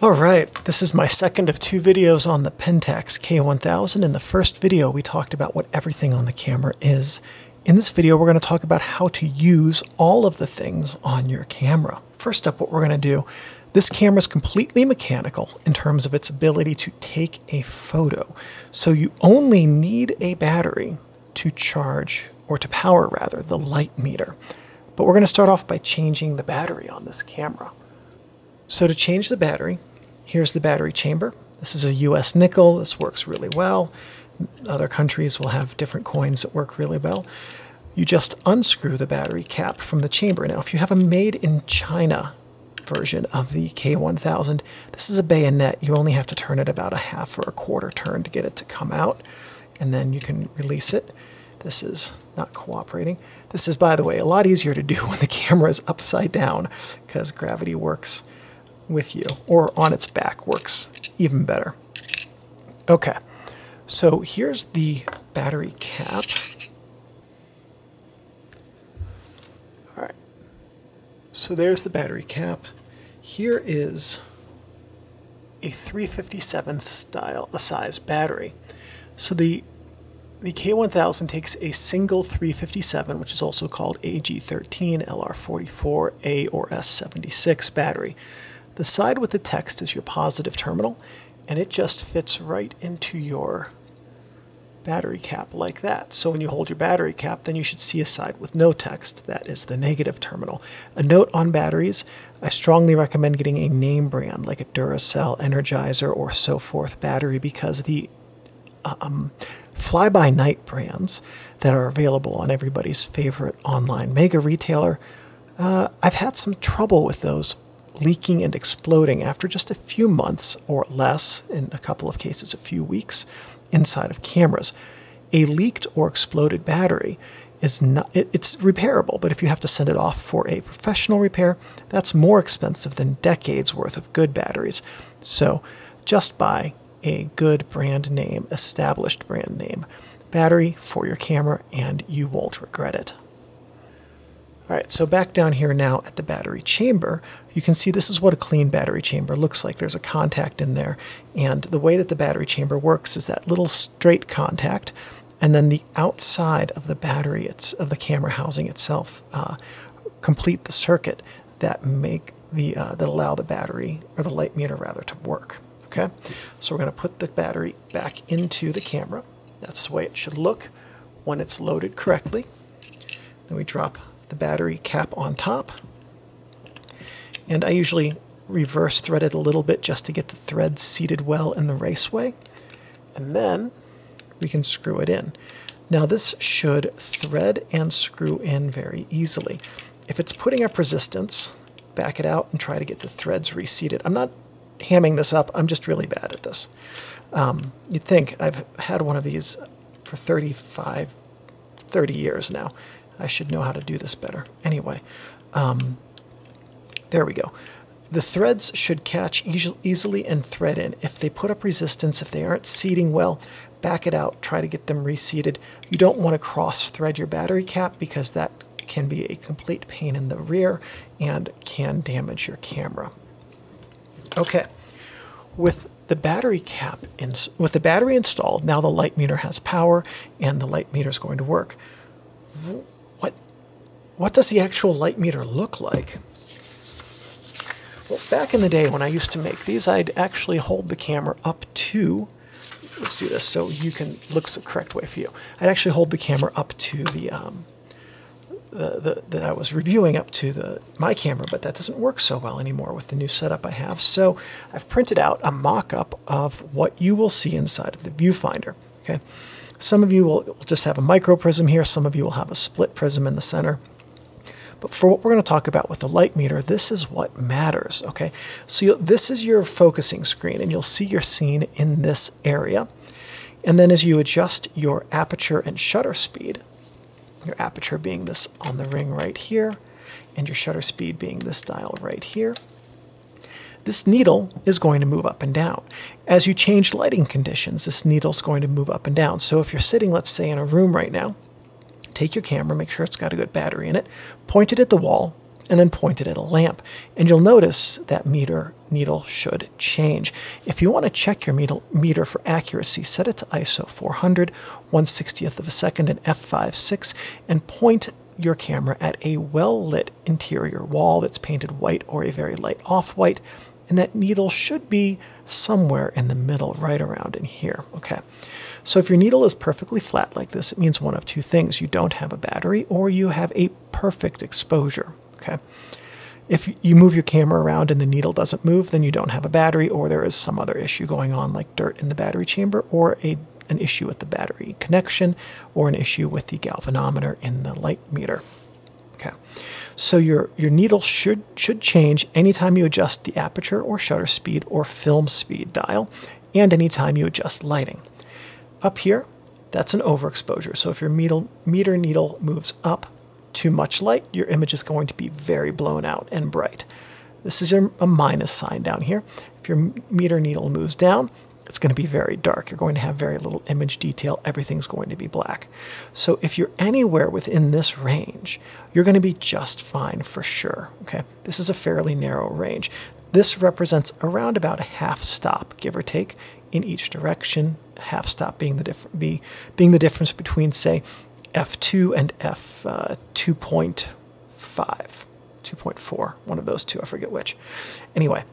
Alright, this is my second of two videos on the Pentax K1000. In the first video, we talked about what everything on the camera is. In this video, we're going to talk about how to use all of the things on your camera. First up, what we're going to do, this camera is completely mechanical in terms of its ability to take a photo. So you only need a battery to charge, or to power rather, the light meter. But we're going to start off by changing the battery on this camera. So to change the battery, here's the battery chamber. This is a US nickel. This works really well. Other countries will have different coins that work really well. You just unscrew the battery cap from the chamber. Now, if you have a made in China version of the K1000, this is a bayonet. You only have to turn it about a half or a quarter turn to get it to come out, and then you can release it. This is not cooperating. This is, by the way, a lot easier to do when the camera is upside down because gravity works with you or on its back works even better. Okay, so here's the battery cap. All right, so there's the battery cap. Here is a 357 style a size battery. So the the K1000 takes a single 357, which is also called AG13, LR44, A or S76 battery. The side with the text is your positive terminal, and it just fits right into your battery cap like that. So when you hold your battery cap, then you should see a side with no text. That is the negative terminal. A note on batteries, I strongly recommend getting a name brand like a Duracell, Energizer, or so forth battery because the um, fly-by-night brands that are available on everybody's favorite online mega retailer, uh, I've had some trouble with those leaking and exploding after just a few months or less, in a couple of cases, a few weeks, inside of cameras. A leaked or exploded battery is not it, it's repairable, but if you have to send it off for a professional repair, that's more expensive than decades worth of good batteries. So just buy a good brand name, established brand name battery for your camera and you won't regret it. All right, so back down here now at the battery chamber, you can see this is what a clean battery chamber looks like. There's a contact in there, and the way that the battery chamber works is that little straight contact, and then the outside of the battery, it's of the camera housing itself, uh, complete the circuit that make the uh, that allow the battery or the light meter rather to work. Okay, so we're going to put the battery back into the camera. That's the way it should look when it's loaded correctly. Then we drop the battery cap on top. And I usually reverse thread it a little bit just to get the threads seated well in the raceway. And then we can screw it in. Now this should thread and screw in very easily. If it's putting up resistance, back it out and try to get the threads reseated. I'm not hamming this up, I'm just really bad at this. Um, you'd think I've had one of these for 35, 30 years now. I should know how to do this better. Anyway, um, there we go. The threads should catch easily and thread in. If they put up resistance, if they aren't seating well, back it out, try to get them reseated. You don't want to cross thread your battery cap because that can be a complete pain in the rear and can damage your camera. Okay, with the battery cap, in, with the battery installed, now the light meter has power and the light meter is going to work what what does the actual light meter look like? Well, back in the day when I used to make these, I'd actually hold the camera up to, let's do this so you can, looks the correct way for you. I'd actually hold the camera up to the, um, the, that I was reviewing up to the my camera, but that doesn't work so well anymore with the new setup I have. So I've printed out a mock-up of what you will see inside of the viewfinder. Okay, Some of you will just have a micro prism here, some of you will have a split prism in the center. But for what we're going to talk about with the light meter, this is what matters, okay? So this is your focusing screen, and you'll see your scene in this area. And then as you adjust your aperture and shutter speed, your aperture being this on the ring right here, and your shutter speed being this dial right here, this needle is going to move up and down. As you change lighting conditions, this needle is going to move up and down. So if you're sitting, let's say, in a room right now, take your camera, make sure it's got a good battery in it, point it at the wall, and then point it at a lamp. And you'll notice that meter needle should change. If you want to check your meter for accuracy, set it to ISO 400, 1 60th of a second, and f5.6, and point your camera at a well-lit interior wall that's painted white or a very light off-white, and that needle should be somewhere in the middle, right around in here. Okay. So if your needle is perfectly flat like this, it means one of two things. You don't have a battery or you have a perfect exposure. Okay. If you move your camera around and the needle doesn't move, then you don't have a battery or there is some other issue going on like dirt in the battery chamber or a, an issue with the battery connection or an issue with the galvanometer in the light meter. Okay. So your, your needle should, should change anytime you adjust the aperture or shutter speed or film speed dial and anytime you adjust lighting. Up here, that's an overexposure. So if your meter needle moves up too much light, your image is going to be very blown out and bright. This is a minus sign down here. If your meter needle moves down, it's going to be very dark. You're going to have very little image detail. Everything's going to be black. So if you're anywhere within this range, you're going to be just fine for sure. Okay, this is a fairly narrow range. This represents around about a half stop, give or take, in each direction. Half stop being the diff- be, being the difference between, say, f2 and f2.5, uh, 2.4, one of those two, I forget which. Anyway,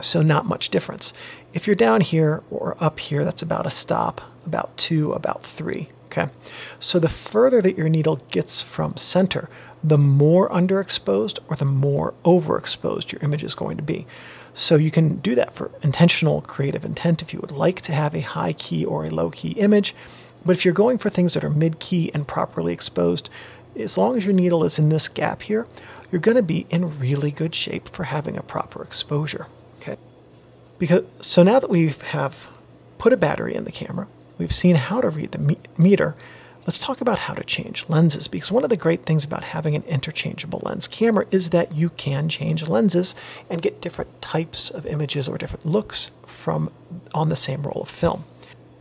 so not much difference. If you're down here or up here, that's about a stop, about two, about three. Okay, so the further that your needle gets from center, the more underexposed or the more overexposed your image is going to be. So you can do that for intentional creative intent if you would like to have a high key or a low key image. But if you're going for things that are mid key and properly exposed, as long as your needle is in this gap here, you're going to be in really good shape for having a proper exposure. Okay. Because so now that we have put a battery in the camera, we've seen how to read the me meter, Let's talk about how to change lenses because one of the great things about having an interchangeable lens camera is that you can change lenses and get different types of images or different looks from on the same roll of film.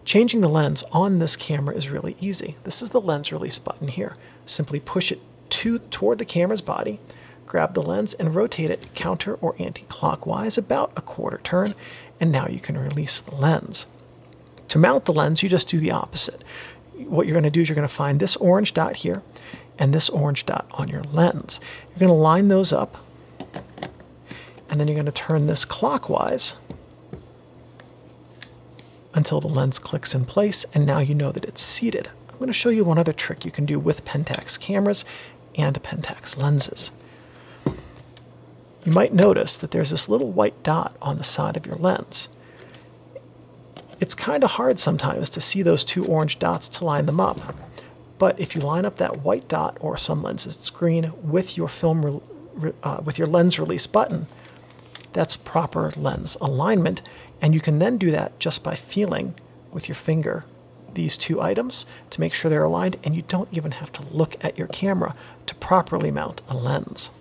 Changing the lens on this camera is really easy. This is the lens release button here. Simply push it to, toward the camera's body, grab the lens and rotate it counter or anti-clockwise about a quarter turn, and now you can release the lens. To mount the lens, you just do the opposite what you're going to do is you're going to find this orange dot here and this orange dot on your lens. You're going to line those up and then you're going to turn this clockwise until the lens clicks in place and now you know that it's seated. I'm going to show you one other trick you can do with Pentax cameras and Pentax lenses. You might notice that there's this little white dot on the side of your lens it's kind of hard sometimes to see those two orange dots to line them up. But if you line up that white dot, or some lenses it's green, with your film uh, with your lens release button, that's proper lens alignment. And you can then do that just by feeling with your finger these two items to make sure they're aligned, and you don't even have to look at your camera to properly mount a lens.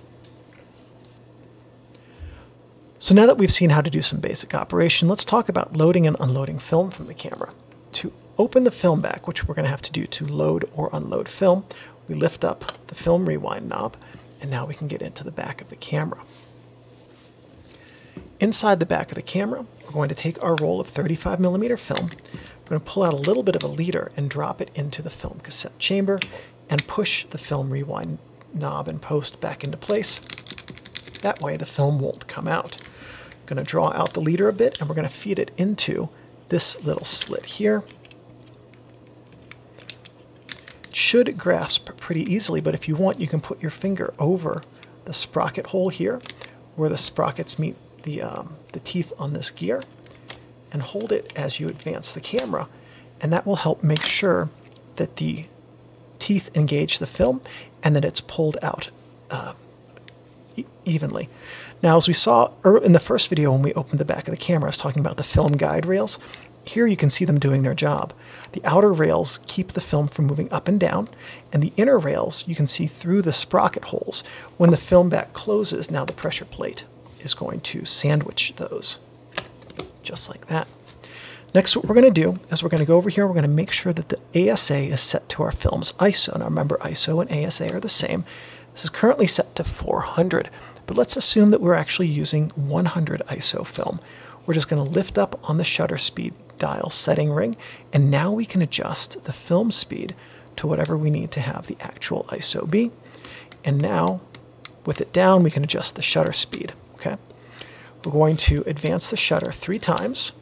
So now that we've seen how to do some basic operation, let's talk about loading and unloading film from the camera. To open the film back, which we're going to have to do to load or unload film, we lift up the film rewind knob, and now we can get into the back of the camera. Inside the back of the camera, going to take our roll of 35 millimeter film, we're going to pull out a little bit of a leader and drop it into the film cassette chamber and push the film rewind knob and post back into place. That way the film won't come out I'm going to draw out the leader a bit and we're going to feed it into this little slit here. It should grasp pretty easily, but if you want, you can put your finger over the sprocket hole here where the sprockets meet the, um, the teeth on this gear and hold it as you advance the camera. And that will help make sure that the teeth engage the film and that it's pulled out uh, e evenly. Now, as we saw in the first video when we opened the back of the camera, I was talking about the film guide rails. Here you can see them doing their job. The outer rails keep the film from moving up and down, and the inner rails you can see through the sprocket holes. When the film back closes, now the pressure plate is going to sandwich those, just like that. Next, what we're going to do is we're going to go over here. We're going to make sure that the ASA is set to our film's ISO. Now remember, ISO and ASA are the same. This is currently set to 400, but let's assume that we're actually using 100 ISO film. We're just going to lift up on the shutter speed dial setting ring, and now we can adjust the film speed to whatever we need to have the actual ISO be. And now, with it down, we can adjust the shutter speed, okay? We're going to advance the shutter three times.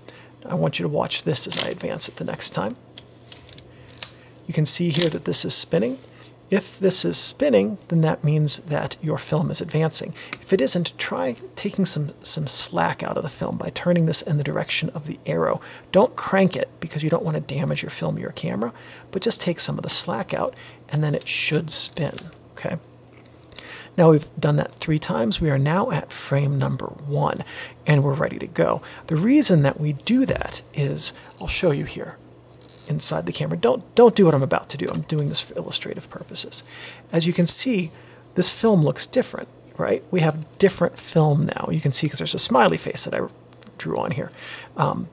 I want you to watch this as I advance it the next time. You can see here that this is spinning. If this is spinning, then that means that your film is advancing. If it isn't, try taking some, some slack out of the film by turning this in the direction of the arrow. Don't crank it because you don't want to damage your film or your camera, but just take some of the slack out and then it should spin, okay? Now we've done that three times. We are now at frame number one and we're ready to go. The reason that we do that is, I'll show you here inside the camera. Don't, don't do what I'm about to do. I'm doing this for illustrative purposes. As you can see, this film looks different, right? We have different film now. You can see because there's a smiley face that I drew on here um,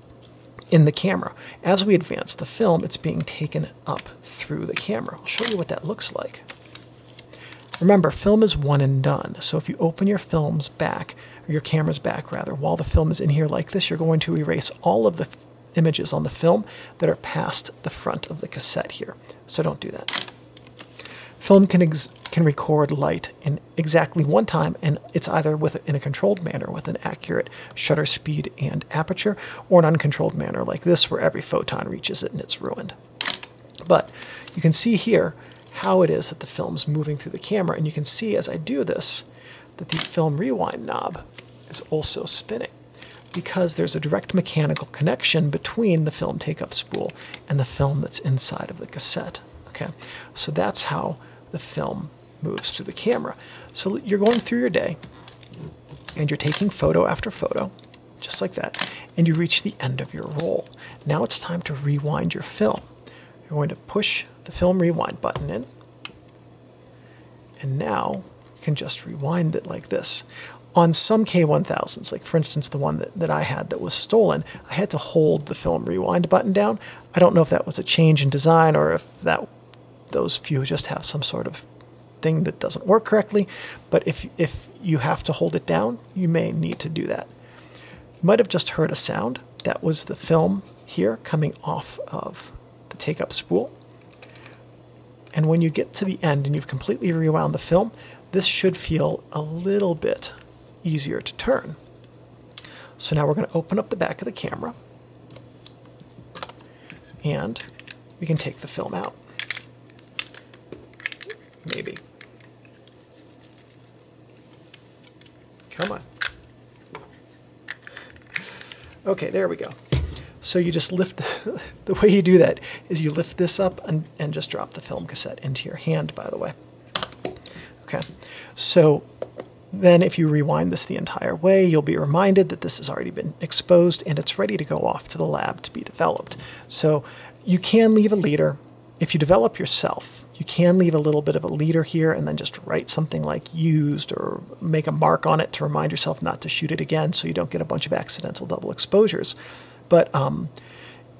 in the camera. As we advance the film, it's being taken up through the camera. I'll show you what that looks like. Remember, film is one and done. So if you open your film's back, or your camera's back rather, while the film is in here like this, you're going to erase all of the images on the film that are past the front of the cassette here. So don't do that. Film can, can record light in exactly one time, and it's either with in a controlled manner with an accurate shutter speed and aperture, or an uncontrolled manner like this, where every photon reaches it and it's ruined. But you can see here how it is that the film's moving through the camera, and you can see as I do this that the film rewind knob is also spinning because there's a direct mechanical connection between the film take-up spool and the film that's inside of the cassette. Okay, so that's how the film moves through the camera. So you're going through your day and you're taking photo after photo, just like that, and you reach the end of your roll. Now it's time to rewind your film. You're going to push the film rewind button in, and now you can just rewind it like this on some K1000s, like for instance the one that, that I had that was stolen, I had to hold the film rewind button down. I don't know if that was a change in design or if that those few just have some sort of thing that doesn't work correctly. But if if you have to hold it down, you may need to do that. You might have just heard a sound. That was the film here coming off of the take-up spool. And when you get to the end and you've completely rewound the film, this should feel a little bit easier to turn. So now we're going to open up the back of the camera and we can take the film out. Maybe. Come on. Okay, there we go. So you just lift, the, the way you do that is you lift this up and, and just drop the film cassette into your hand, by the way. Okay, so then if you rewind this the entire way, you'll be reminded that this has already been exposed and it's ready to go off to the lab to be developed. So you can leave a leader. If you develop yourself, you can leave a little bit of a leader here and then just write something like used or make a mark on it to remind yourself not to shoot it again so you don't get a bunch of accidental double exposures. But um,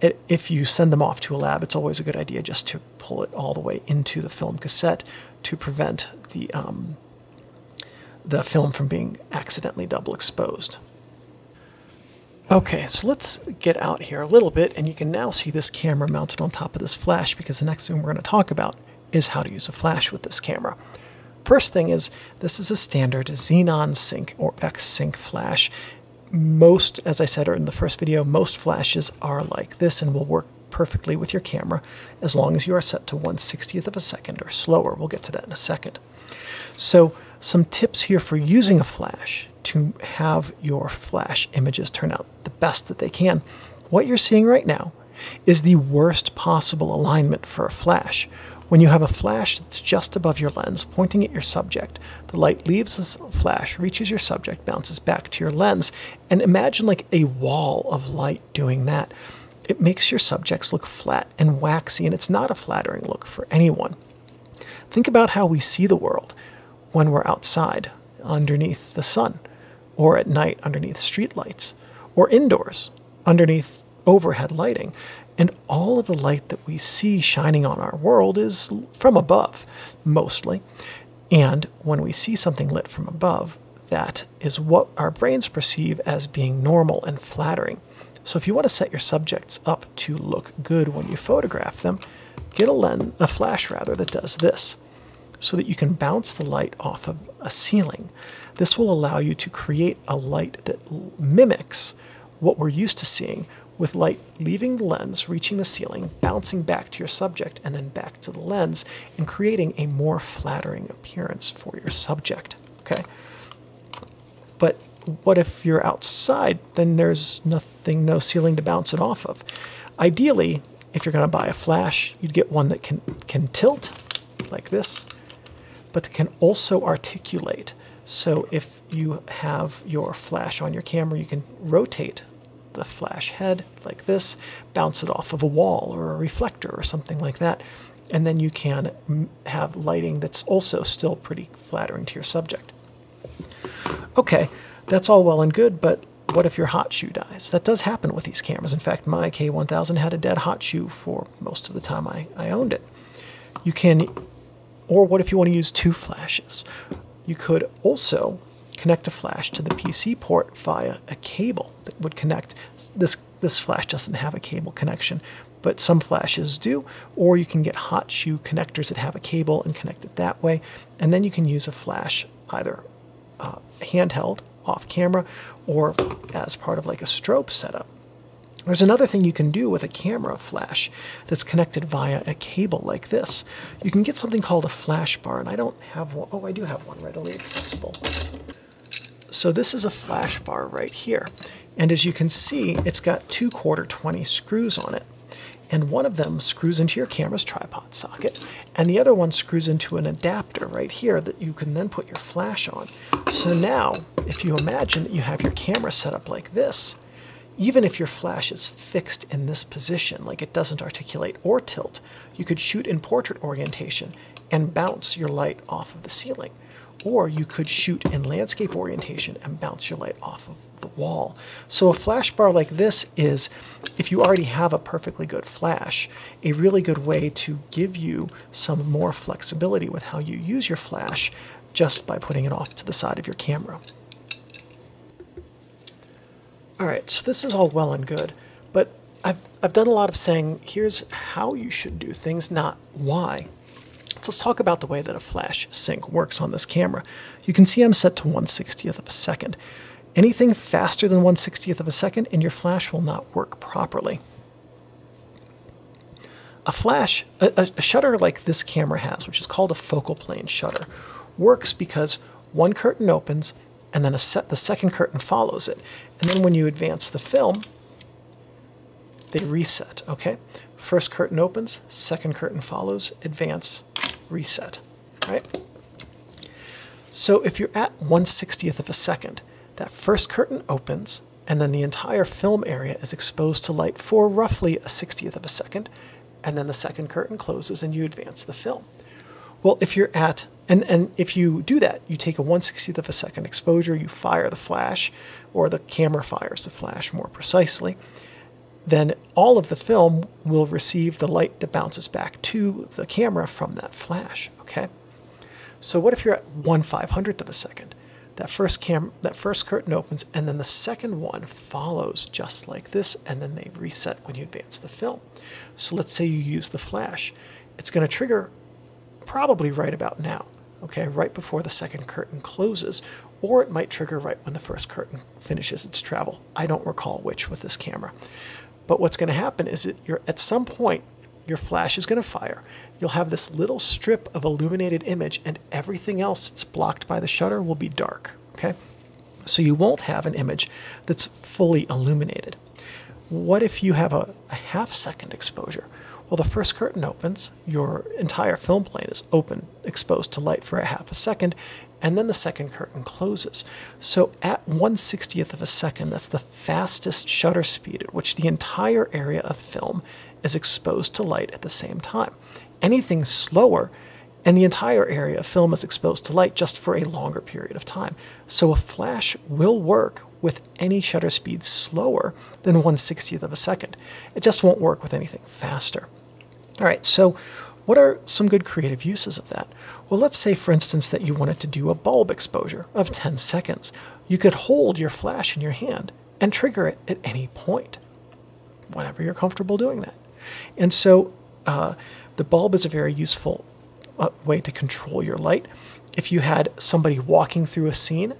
it, if you send them off to a lab, it's always a good idea just to pull it all the way into the film cassette to prevent the um, the film from being accidentally double exposed. Okay, so let's get out here a little bit, and you can now see this camera mounted on top of this flash because the next thing we're going to talk about is how to use a flash with this camera. First thing is, this is a standard Xenon Sync or X-Sync flash. Most, as I said in the first video, most flashes are like this and will work perfectly with your camera as long as you are set to 1 60th of a second or slower. We'll get to that in a second. So some tips here for using a flash to have your flash images turn out the best that they can. What you're seeing right now is the worst possible alignment for a flash. When you have a flash that's just above your lens, pointing at your subject, the light leaves this flash, reaches your subject, bounces back to your lens, and imagine like a wall of light doing that. It makes your subjects look flat and waxy, and it's not a flattering look for anyone. Think about how we see the world when we're outside underneath the sun, or at night underneath streetlights, or indoors underneath overhead lighting. And all of the light that we see shining on our world is from above, mostly. And when we see something lit from above, that is what our brains perceive as being normal and flattering. So if you want to set your subjects up to look good when you photograph them, get a lens, a flash rather, that does this, so that you can bounce the light off of a ceiling. This will allow you to create a light that mimics what we're used to seeing with light leaving the lens, reaching the ceiling, bouncing back to your subject, and then back to the lens, and creating a more flattering appearance for your subject. Okay? But what if you're outside? Then there's nothing, no ceiling to bounce it off of. Ideally, if you're going to buy a flash, you'd get one that can, can tilt like this, but can also articulate. So if you have your flash on your camera, you can rotate the flash head like this, bounce it off of a wall or a reflector or something like that, and then you can have lighting that's also still pretty flattering to your subject. Okay, that's all well and good, but what if your hot shoe dies? That does happen with these cameras. In fact, my K1000 had a dead hot shoe for most of the time I, I owned it. You can, or what if you want to use two flashes? You could also connect a flash to the PC port via a cable that would connect. This, this flash doesn't have a cable connection, but some flashes do. Or you can get hot shoe connectors that have a cable and connect it that way. And then you can use a flash either uh, handheld off camera or as part of like a strobe setup. There's another thing you can do with a camera flash that's connected via a cable like this. You can get something called a flash bar, and I don't have one. Oh, I do have one readily accessible. So this is a flash bar right here. And as you can see, it's got two quarter 20 screws on it and one of them screws into your camera's tripod socket, and the other one screws into an adapter right here that you can then put your flash on. So now, if you imagine that you have your camera set up like this, even if your flash is fixed in this position, like it doesn't articulate or tilt, you could shoot in portrait orientation and bounce your light off of the ceiling. Or you could shoot in landscape orientation and bounce your light off of the wall. So a flash bar like this is, if you already have a perfectly good flash, a really good way to give you some more flexibility with how you use your flash just by putting it off to the side of your camera. All right, so this is all well and good, but I've, I've done a lot of saying, here's how you should do things, not why. Let's talk about the way that a flash sync works on this camera. You can see I'm set to 1 60th of a second. Anything faster than 1 60th of a second and your flash will not work properly. A flash, a, a shutter like this camera has, which is called a focal plane shutter, works because one curtain opens and then set, the second curtain follows it. And then when you advance the film, they reset, okay? First curtain opens, second curtain follows, advance, reset, right? So if you're at 1 60th of a second, that first curtain opens and then the entire film area is exposed to light for roughly a 60th of a second, and then the second curtain closes and you advance the film. Well, if you're at, and, and if you do that, you take a 1 60th of a second exposure, you fire the flash, or the camera fires the flash more precisely, then all of the film will receive the light that bounces back to the camera from that flash, okay? So what if you're at 1 500th of a second? That first cam that first curtain opens and then the second one follows just like this and then they reset when you advance the film. So let's say you use the flash. It's going to trigger probably right about now, okay, right before the second curtain closes, or it might trigger right when the first curtain finishes its travel. I don't recall which with this camera. But what's going to happen is that you're at some point your flash is going to fire. You'll have this little strip of illuminated image and everything else that's blocked by the shutter will be dark, okay? So you won't have an image that's fully illuminated. What if you have a, a half second exposure? Well, the first curtain opens, your entire film plane is open, exposed to light for a half a second, and then the second curtain closes. So at 1 60th of a second, that's the fastest shutter speed at which the entire area of film is exposed to light at the same time. Anything slower and the entire area of film is exposed to light just for a longer period of time. So a flash will work with any shutter speed slower than 1 60th of a second. It just won't work with anything faster. All right, so what are some good creative uses of that? Well, let's say, for instance, that you wanted to do a bulb exposure of 10 seconds. You could hold your flash in your hand and trigger it at any point, whenever you're comfortable doing that. And so uh, the bulb is a very useful uh, way to control your light. If you had somebody walking through a scene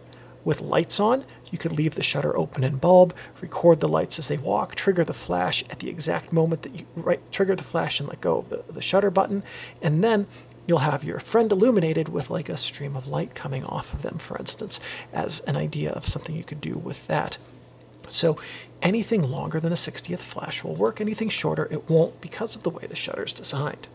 with lights on, you could leave the shutter open in bulb, record the lights as they walk, trigger the flash at the exact moment that you right, trigger the flash and let go of the, the shutter button, and then you'll have your friend illuminated with like a stream of light coming off of them, for instance, as an idea of something you could do with that. So anything longer than a 60th flash will work. Anything shorter, it won't because of the way the shutter is designed.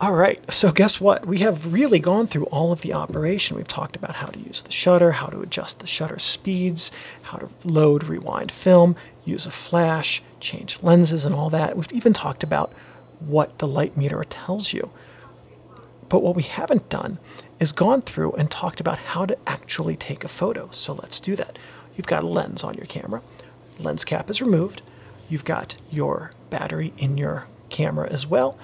All right, so guess what? We have really gone through all of the operation. We've talked about how to use the shutter, how to adjust the shutter speeds, how to load, rewind film, use a flash, change lenses, and all that. We've even talked about what the light meter tells you. But what we haven't done is gone through and talked about how to actually take a photo. So let's do that. You've got a lens on your camera. Lens cap is removed. You've got your battery in your camera as well.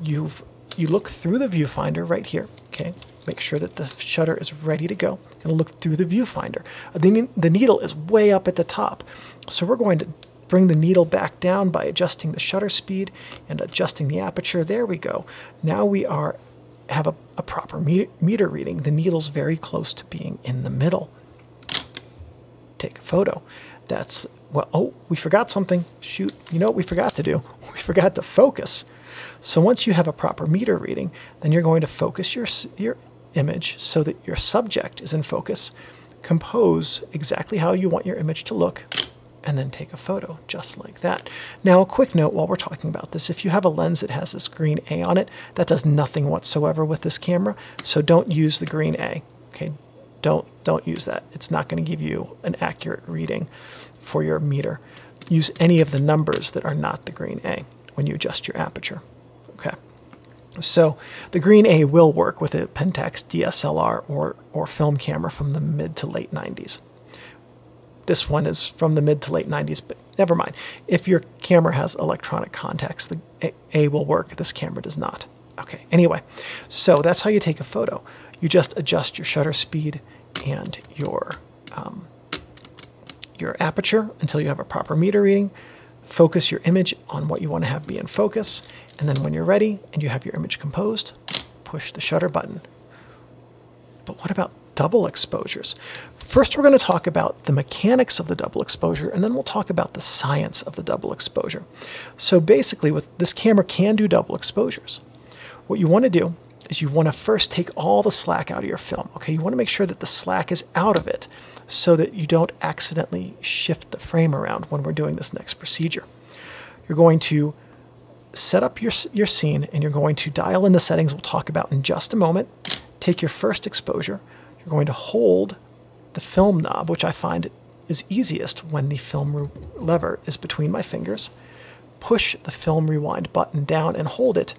You've you look through the viewfinder right here, okay? Make sure that the shutter is ready to go. Gonna look through the viewfinder. The, the needle is way up at the top. So we're going to bring the needle back down by adjusting the shutter speed and adjusting the aperture. There we go. Now we are have a, a proper meter, meter reading. The needle's very close to being in the middle. Take a photo. That's, well, oh, we forgot something. Shoot, you know what we forgot to do? We forgot to focus. So once you have a proper meter reading, then you're going to focus your, your image so that your subject is in focus, compose exactly how you want your image to look, and then take a photo just like that. Now, a quick note while we're talking about this, if you have a lens that has this green A on it, that does nothing whatsoever with this camera, so don't use the green A, okay? Don't, don't use that. It's not going to give you an accurate reading for your meter. Use any of the numbers that are not the green A when you adjust your aperture. Okay. So the Green A will work with a Pentax DSLR or, or film camera from the mid to late 90s. This one is from the mid to late 90s, but never mind. If your camera has electronic contacts, the A, will work. This camera does not. Okay, anyway, so that's how you take a photo. You just adjust your shutter speed and your, um, your aperture until you have a proper meter reading. Focus your image on what you want to have be in focus, and then when you're ready and you have your image composed, push the shutter button. But what about double exposures? First, we're going to talk about the mechanics of the double exposure, and then we'll talk about the science of the double exposure. So basically, with this camera can do double exposures. What you want to do is you want to first take all the slack out of your film. Okay, you want to make sure that the slack is out of it so that you don't accidentally shift the frame around when we're doing this next procedure. You're going to set up your, your scene and you're going to dial in the settings we'll talk about in just a moment. Take your first exposure. You're going to hold the film knob, which I find is easiest when the film lever is between my fingers. Push the film rewind button down and hold it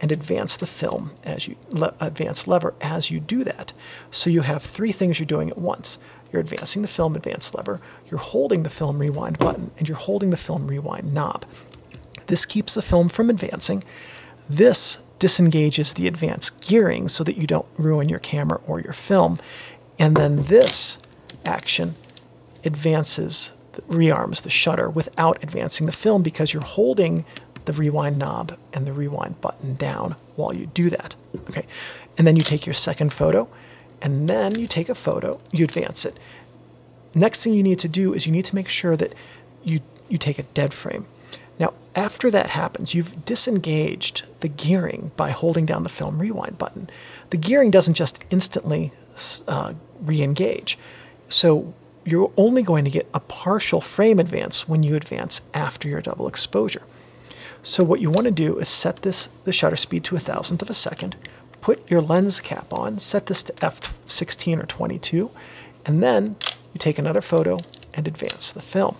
and advance the film as you le advance lever as you do that. So you have three things you're doing at once. You're advancing the film advance lever, you're holding the film rewind button, and you're holding the film rewind knob. This keeps the film from advancing. This disengages the advance gearing so that you don't ruin your camera or your film. And then this action advances, rearms the shutter without advancing the film because you're holding the rewind knob and the rewind button down while you do that. Okay, and then you take your second photo, and then you take a photo, you advance it. Next thing you need to do is you need to make sure that you, you take a dead frame. Now, after that happens, you've disengaged the gearing by holding down the film rewind button. The gearing doesn't just instantly uh, re-engage. So you're only going to get a partial frame advance when you advance after your double exposure. So what you want to do is set this the shutter speed to a thousandth of a second, put your lens cap on, set this to f16 or 22, and then you take another photo and advance the film.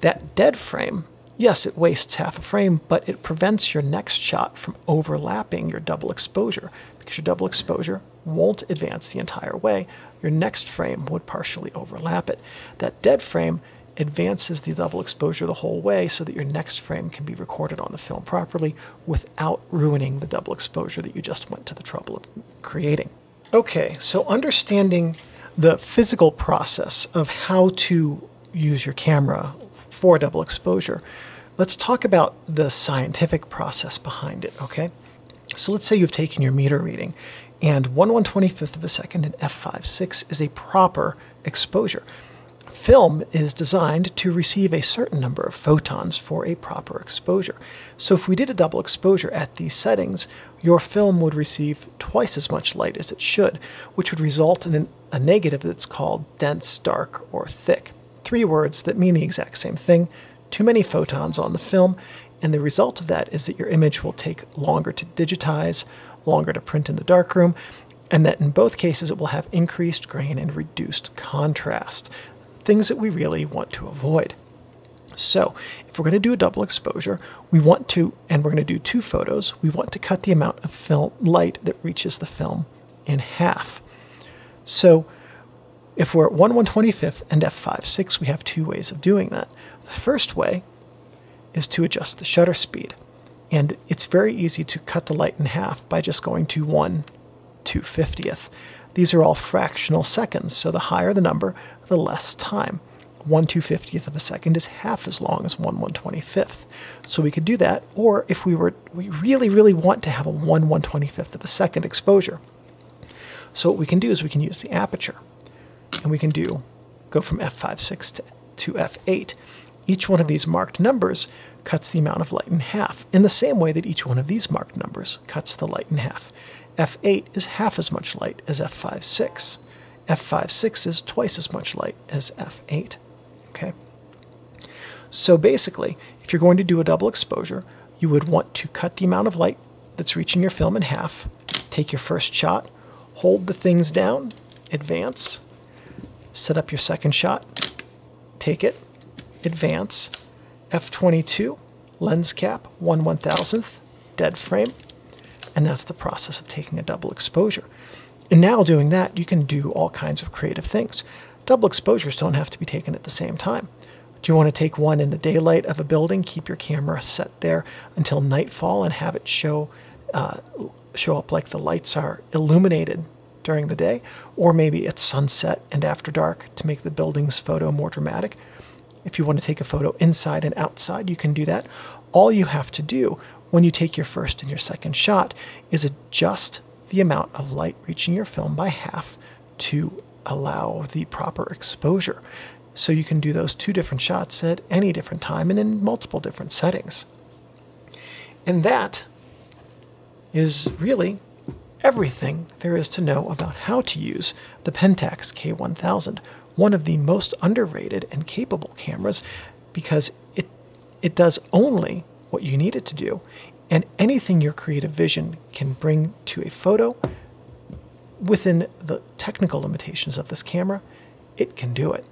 That dead frame yes, it wastes half a frame, but it prevents your next shot from overlapping your double exposure because your double exposure won't advance the entire way. Your next frame would partially overlap it. That dead frame advances the double exposure the whole way so that your next frame can be recorded on the film properly without ruining the double exposure that you just went to the trouble of creating. Okay, so understanding the physical process of how to use your camera for double exposure, let's talk about the scientific process behind it, okay? So let's say you've taken your meter reading and 1 125th of a second in f5.6 is a proper exposure. Film is designed to receive a certain number of photons for a proper exposure. So if we did a double exposure at these settings, your film would receive twice as much light as it should, which would result in a negative that's called dense, dark, or thick. Three words that mean the exact same thing. Too many photons on the film, and the result of that is that your image will take longer to digitize, longer to print in the darkroom, and that in both cases it will have increased grain and reduced contrast, things that we really want to avoid. So, if we're going to do a double exposure, we want to, and we're going to do two photos, we want to cut the amount of film light that reaches the film in half. So, if we're at 1 125th and f5.6, we have two ways of doing that. The first way is to adjust the shutter speed. And it's very easy to cut the light in half by just going to 1 250th. These are all fractional seconds, so the higher the number, the less time. 1 250th of a second is half as long as 1 125th. So we could do that, or if we were we really, really want to have a 1 125th of a second exposure. So what we can do is we can use the aperture. And we can do go from f5.6 to, to f8. Each one of these marked numbers cuts the amount of light in half, in the same way that each one of these marked numbers cuts the light in half. F8 is half as much light as F5.6. F5.6 is twice as much light as F8. Okay? So basically, if you're going to do a double exposure, you would want to cut the amount of light that's reaching your film in half, take your first shot, hold the things down, advance, set up your second shot, take it, advance, f22, lens cap, 1 1000th, dead frame, and that's the process of taking a double exposure. And now doing that, you can do all kinds of creative things. Double exposures don't have to be taken at the same time. Do you want to take one in the daylight of a building, keep your camera set there until nightfall and have it show, uh, show up like the lights are illuminated during the day? Or maybe it's sunset and after dark to make the building's photo more dramatic. If you want to take a photo inside and outside, you can do that. All you have to do when you take your first and your second shot is adjust the amount of light reaching your film by half to allow the proper exposure. So you can do those two different shots at any different time and in multiple different settings. And that is really everything there is to know about how to use the Pentax K1000, one of the most underrated and capable cameras because it it does only what you need it to do and anything your creative vision can bring to a photo within the technical limitations of this camera, it can do it.